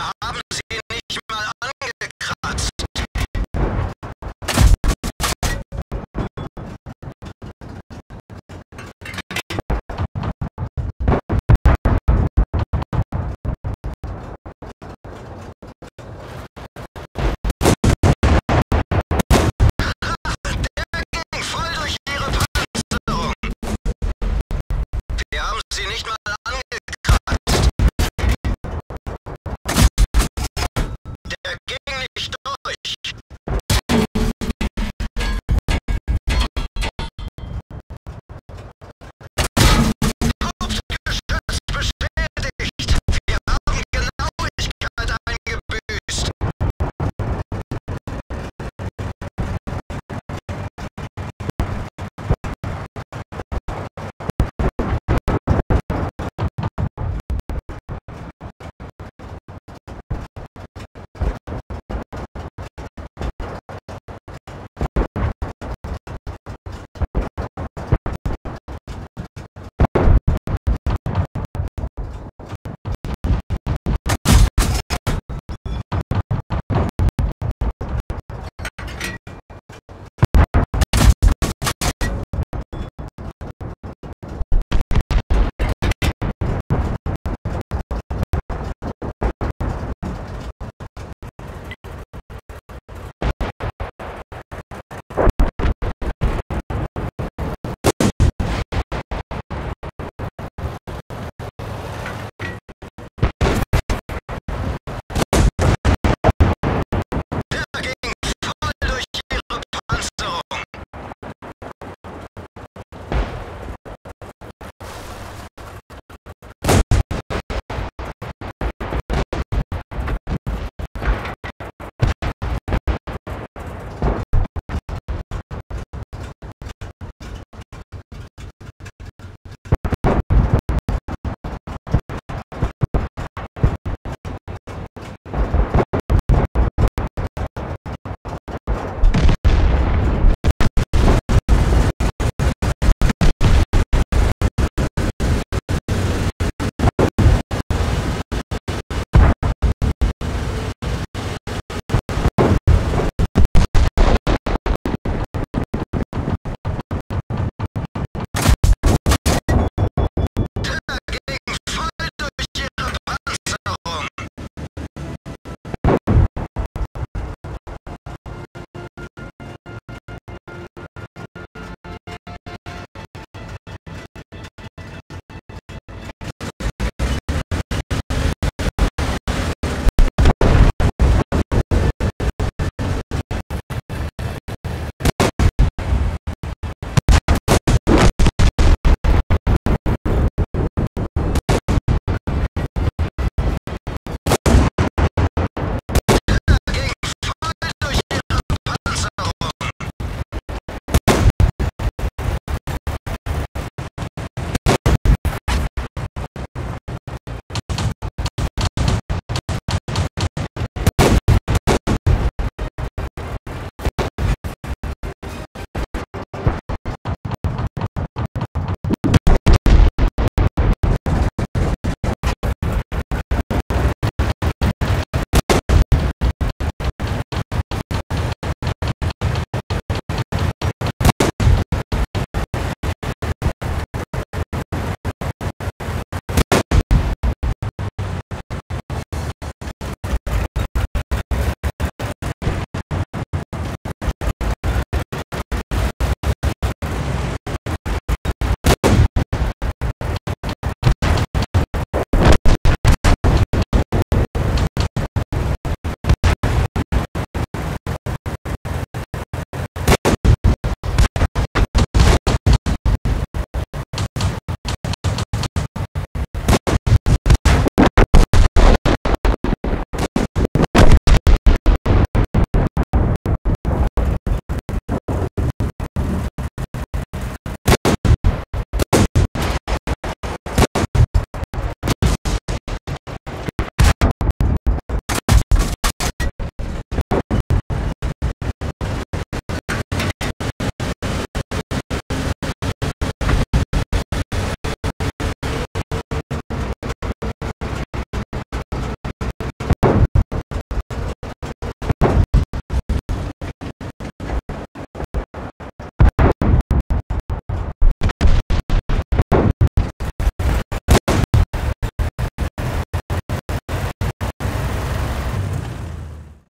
haben